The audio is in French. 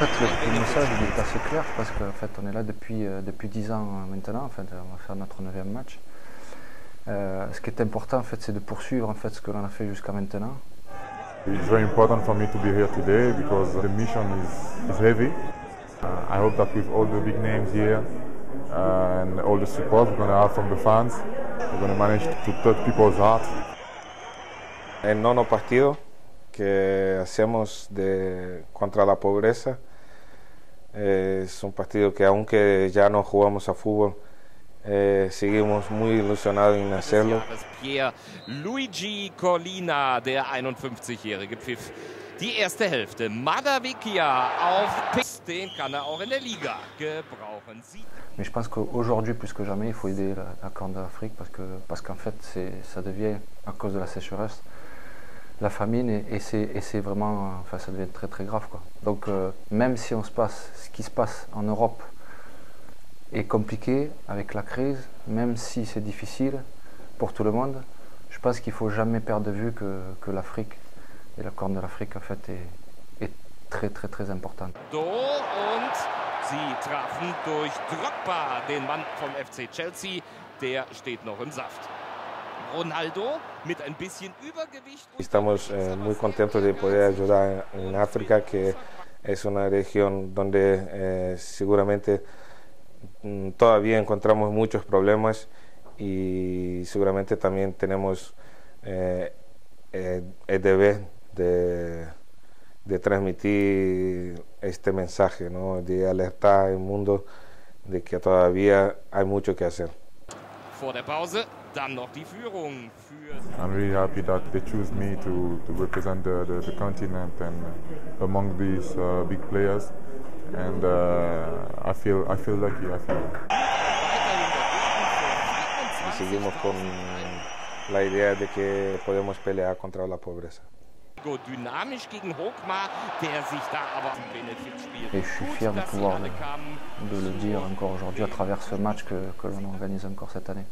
message est assez clair parce qu'en fait on est là depuis, euh, depuis 10 ans maintenant, en fait, on va faire notre neuvième match. Euh, ce qui est important en fait c'est de poursuivre en fait ce que l'on a fait jusqu'à maintenant. It's very important for me to be here today because the mission is, is heavy. Uh, I hope that with all the big names here uh, and all the support we're going to have from the fans, we're going to manage to touch people's hearts. El nono partido que hacemos de, contra la pobreza eh, es un partido que aunque ya no jugamos a fútbol, eh, seguimos muy ilusionados en hacerlo. Pierre Luigi Colina, der 51-jährige Pfiff. Die erste Hälfte. Madavikia auf Pix, den kann er auch in der Liga gebrauchen. Sie Mais je pense qu'aujourd'hui, plus que jamais, il faut aider la, la Corne de l'Afrique parce qu'en parce qu'en fait, ça devient, à cause de la sécheresse, la famine et, et c'est vraiment, enfin, ça devient très très grave. Quoi. Donc euh, même si on se passe, ce qui se passe en Europe est compliqué avec la crise, même si c'est difficile pour tout le monde, je pense qu'il ne faut jamais perdre de vue que, que l'Afrique et la Corne de l'Afrique en fait est, est, très très très importante. FC Chelsea, Saft. Estamos eh, muy contentos de poder ayudar en África, que es una región donde eh, seguramente mm, todavía encontramos muchos problemas y seguramente también tenemos eh, el deber de, de, transmitir este mensaje, ¿no? de alertar al mundo de que todavía hay mucho que hacer. Vor der Pause dann noch die Führung für. I'm really happy that they choose me to, to represent the, the, the continent and among these uh, big players. And uh, I feel I feel lucky. I feel. Y seguimos con la idea de que podemos pelear contra la pobreza. dynamisch gegen Hochmar, der sich da aber im Benefit spielt. Et je suis fier de pouvoir le, de le dire encore aujourd'hui à travers ce match que, que l'on organise encore cette année.